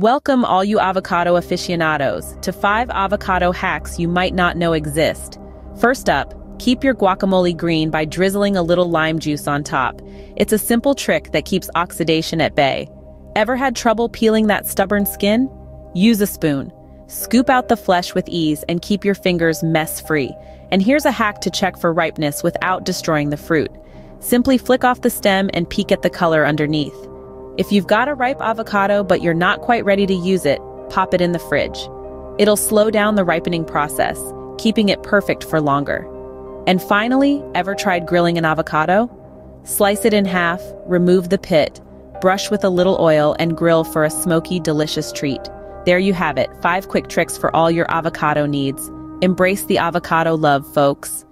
Welcome all you avocado aficionados to five avocado hacks you might not know exist. First up, keep your guacamole green by drizzling a little lime juice on top. It's a simple trick that keeps oxidation at bay. Ever had trouble peeling that stubborn skin? Use a spoon. Scoop out the flesh with ease and keep your fingers mess-free. And here's a hack to check for ripeness without destroying the fruit. Simply flick off the stem and peek at the color underneath. If you've got a ripe avocado but you're not quite ready to use it, pop it in the fridge. It'll slow down the ripening process, keeping it perfect for longer. And finally, ever tried grilling an avocado? Slice it in half, remove the pit, brush with a little oil and grill for a smoky, delicious treat. There you have it, five quick tricks for all your avocado needs. Embrace the avocado love, folks.